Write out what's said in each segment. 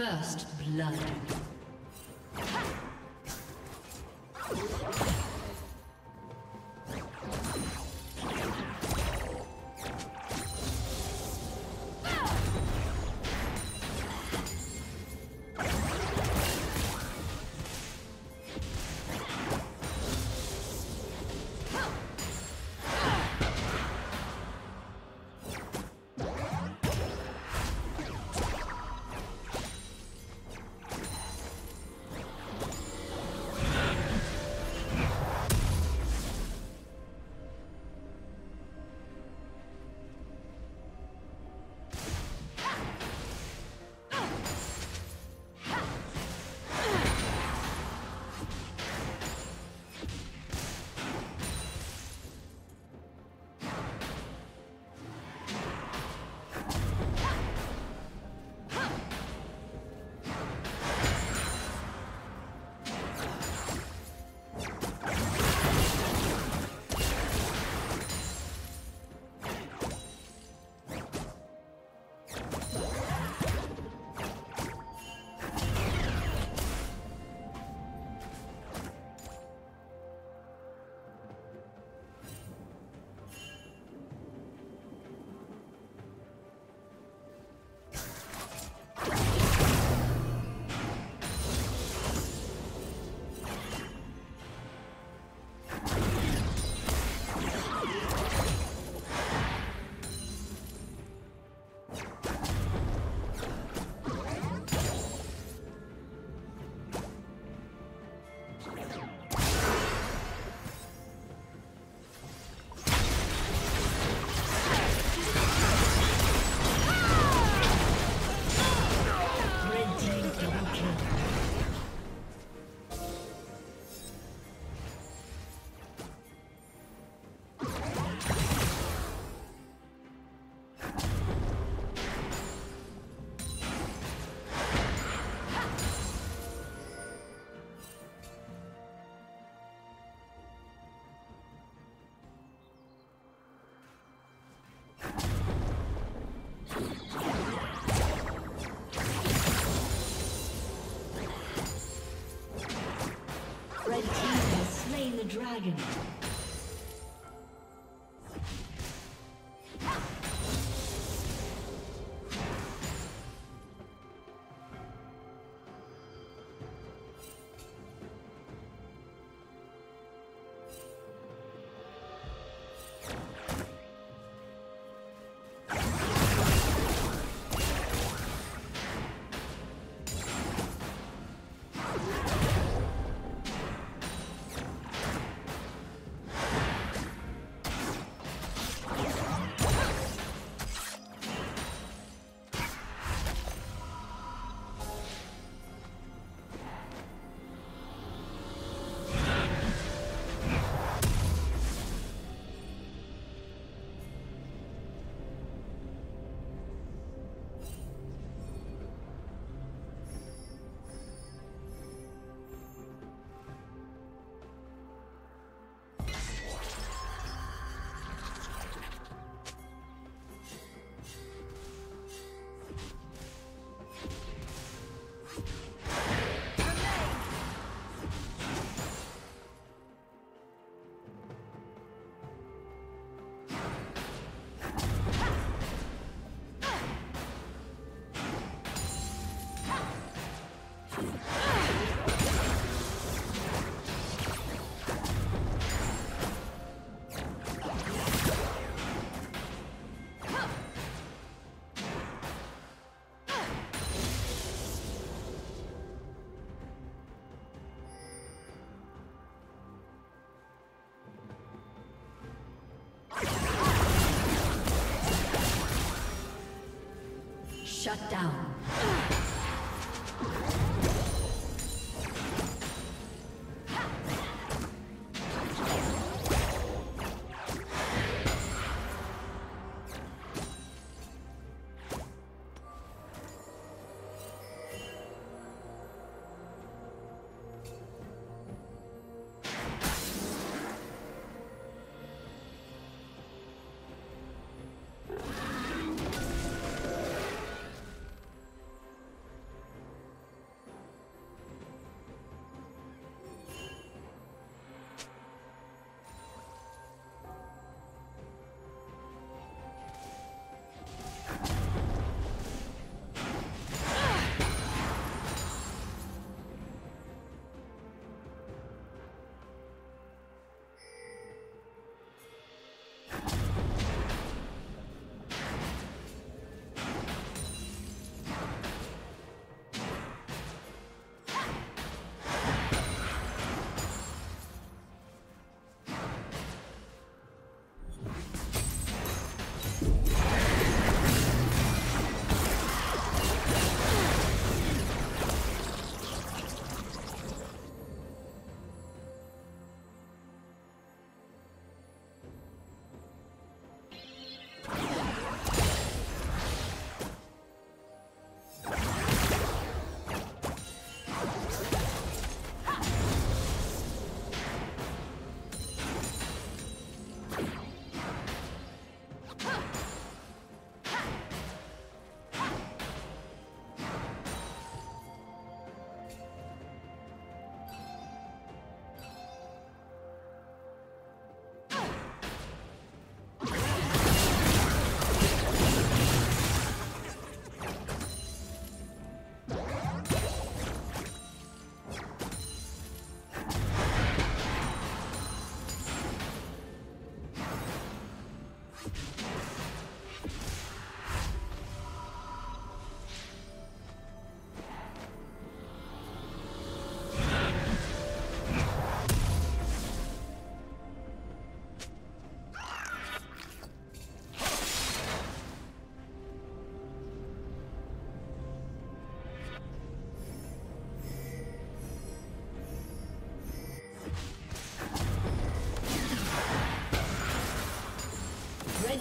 First blood. Dragon.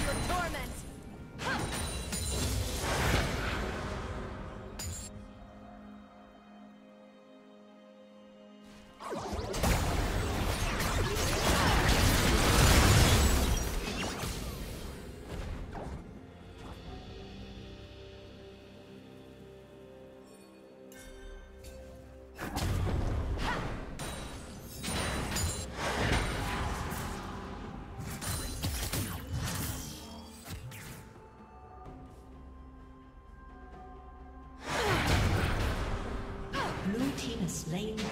Your slain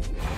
Destroyed.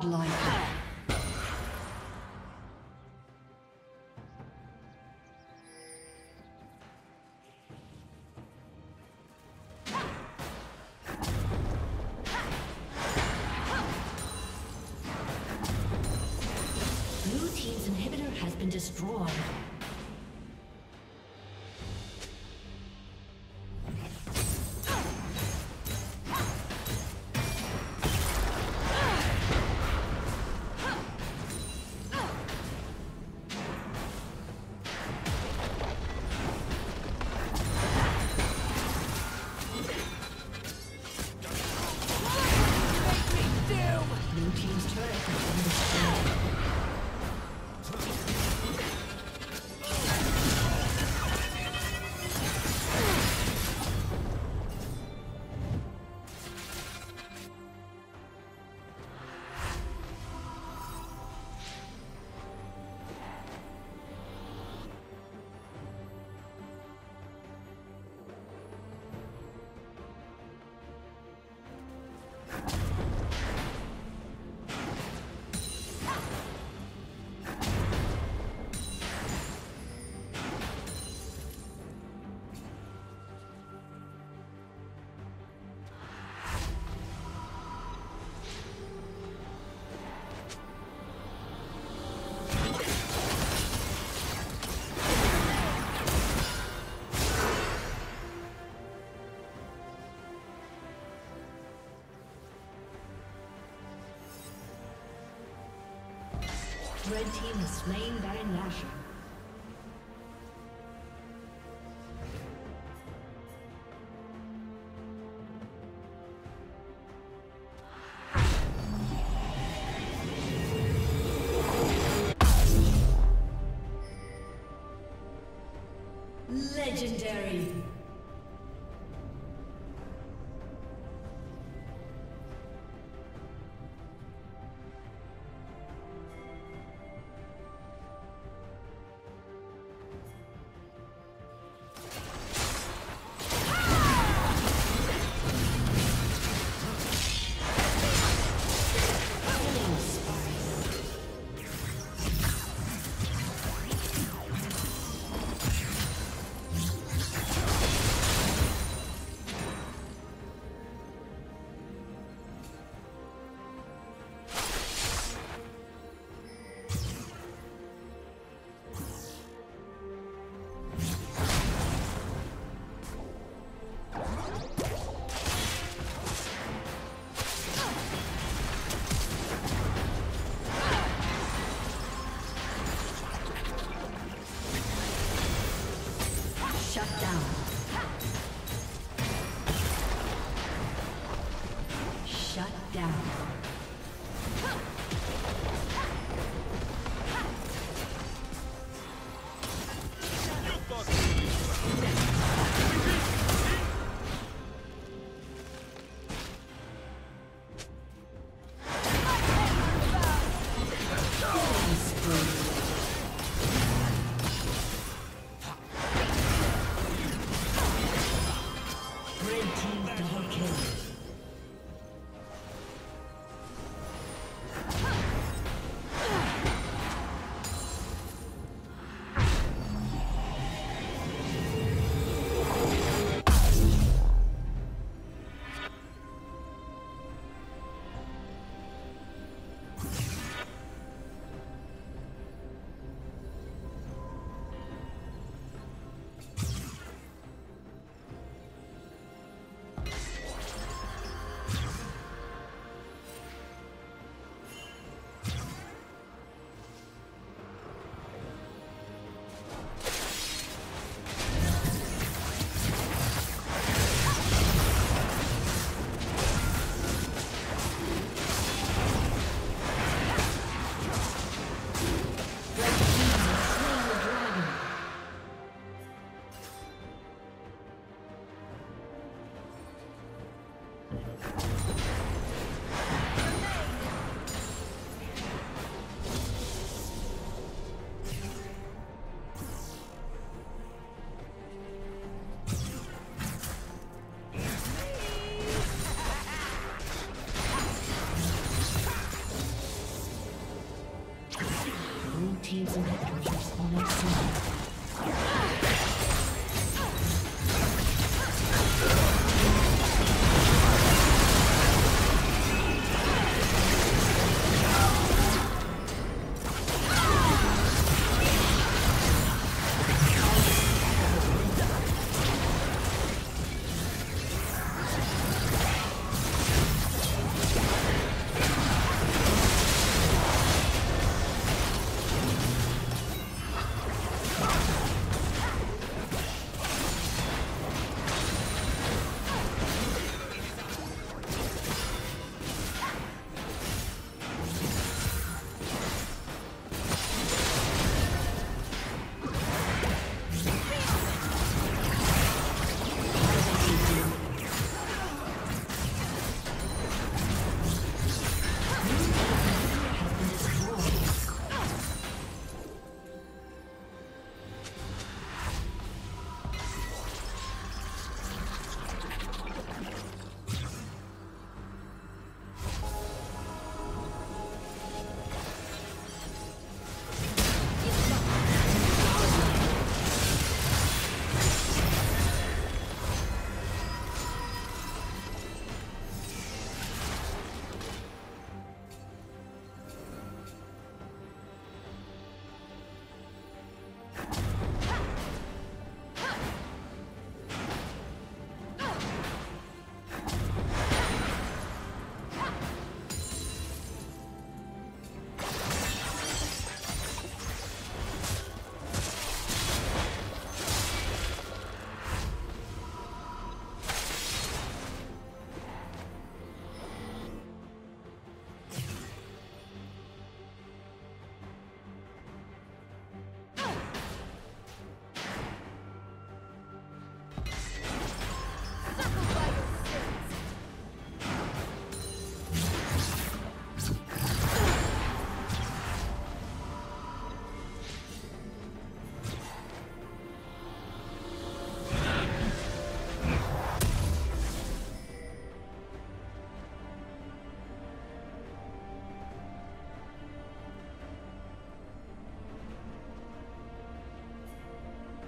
Godlike. Blue Team's inhibitor has been destroyed. Red team has slain Baron Nashor. Legendary.